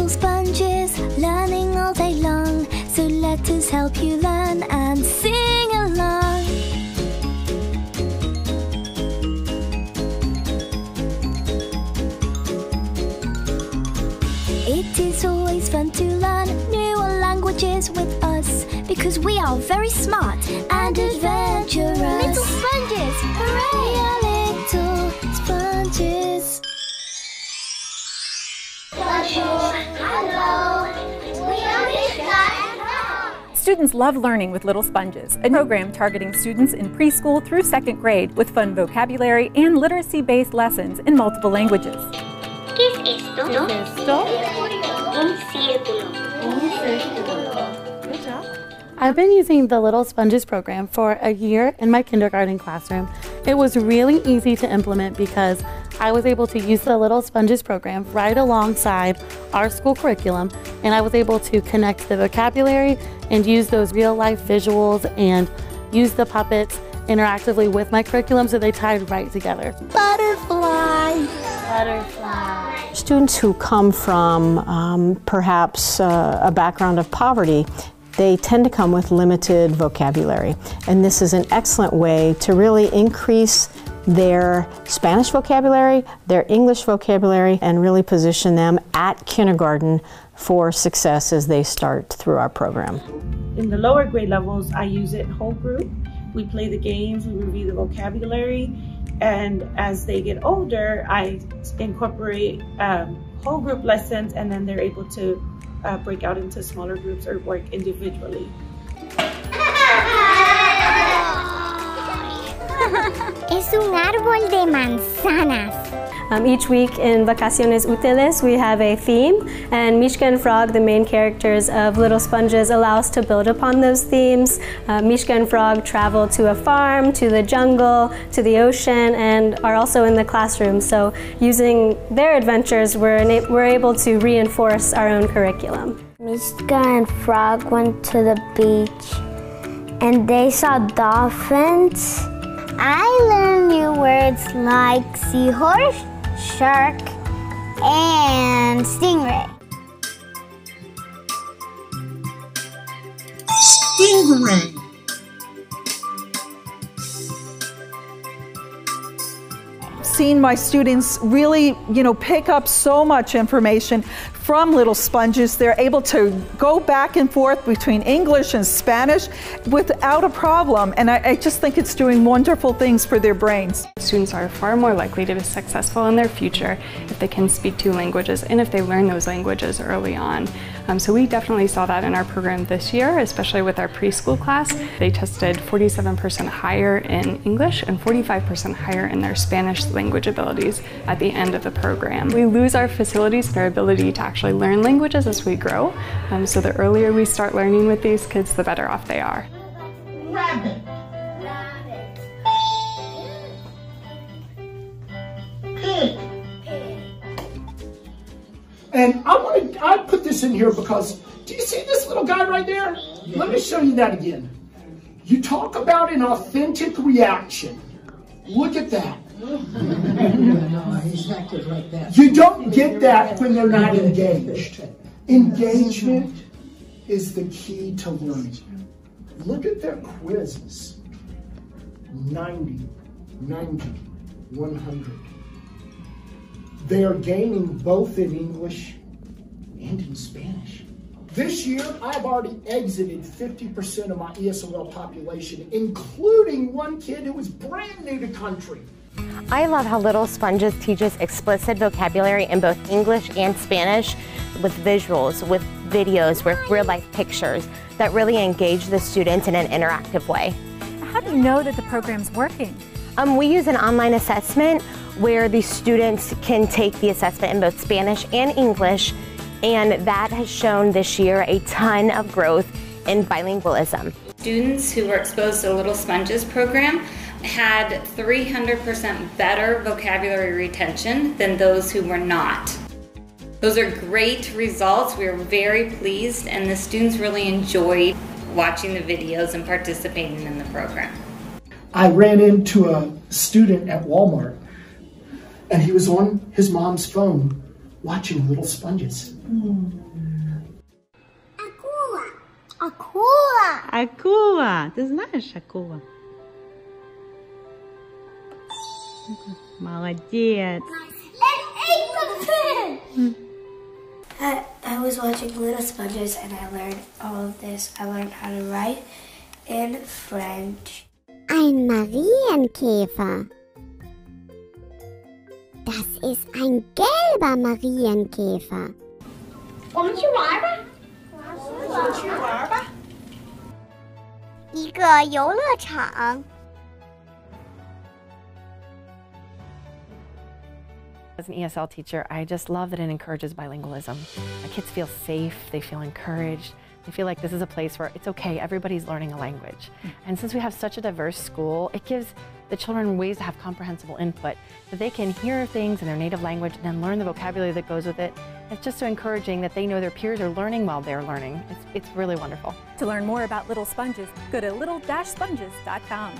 little sponges learning all day long. So let us help you learn and sing along. It is always fun to learn new languages with us because we are very smart and adventurous. Little sponges, hooray! Students love learning with Little Sponges, a program targeting students in preschool through second grade with fun vocabulary and literacy-based lessons in multiple languages. ¿Qué es esto? Un círculo. I've been using the Little Sponges program for a year in my kindergarten classroom. It was really easy to implement because I was able to use the Little Sponges program right alongside our school curriculum and I was able to connect the vocabulary and use those real life visuals and use the puppets interactively with my curriculum so they tied right together. Butterfly. Butterfly. Students who come from um, perhaps uh, a background of poverty they tend to come with limited vocabulary. And this is an excellent way to really increase their Spanish vocabulary, their English vocabulary, and really position them at kindergarten for success as they start through our program. In the lower grade levels, I use it whole group. We play the games, we review the vocabulary, and as they get older, I incorporate um, whole group lessons, and then they're able to uh, break out into smaller groups or work individually. Es un árbol de manzanas. Um, each week in Vacaciones Útiles, we have a theme, and Mishka and Frog, the main characters of Little Sponges, allow us to build upon those themes. Uh, Mishka and Frog travel to a farm, to the jungle, to the ocean, and are also in the classroom. So, using their adventures, we're, we're able to reinforce our own curriculum. Mishka and Frog went to the beach and they saw dolphins. I learned new words like seahorse, shark, and stingray. Stingray. Seen my students really, you know, pick up so much information from Little Sponges. They're able to go back and forth between English and Spanish without a problem. And I, I, just think it's doing wonderful things for their brains. Students are far more likely to be successful in their future if they can speak two languages and if they learn those languages early on. Um, so we definitely saw that in our program this year, especially with our preschool class. They tested 47% higher in English and 45% higher in their Spanish language abilities at the end of the program. We lose our facilities and our ability to actually learn languages as we grow. Um, so the earlier we start learning with these kids, the better off they are. Rabbit. And I want to, I put this in here because, do you see this little guy right there? Let me show you that again. You talk about an authentic reaction. Look at that. You don't get that when they're not engaged. Engagement is the key to learning. Look at their quizzes. 90, 90, 100. They are gaining both in English and in Spanish. This year, I've already exited 50% of my ESOL population, including one kid who was brand new to country. I love how Little Sponges teaches explicit vocabulary in both English and Spanish with visuals, with videos, with real life pictures that really engage the students in an interactive way. How do you know that the program's working? Um, we use an online assessment where the students can take the assessment in both Spanish and English, and that has shown this year a ton of growth in bilingualism. Students who were exposed to the Little Sponges program had 300% better vocabulary retention than those who were not. Those are great results. We are very pleased, and the students really enjoyed watching the videos and participating in the program. I ran into a student at Walmart, and he was on his mom's phone watching Little Sponges. Aqua. Акула. Ты знаешь акула? Молодец. I, I was watching Little Sponges and I learned all of this. I learned how to write in French. Ein Marienkäfer. Das ist ein gelber Marienkäfer. 我们去玩吧。我们去玩吧。一个游乐场。 As an ESL teacher, I just love that it encourages bilingualism. My kids feel safe, they feel encouraged, they feel like this is a place where it's okay, everybody's learning a language. Mm. And since we have such a diverse school, it gives the children ways to have comprehensible input, that they can hear things in their native language and then learn the vocabulary that goes with it. It's just so encouraging that they know their peers are learning while they're learning. It's, it's really wonderful. To learn more about Little Sponges, go to little-sponges.com.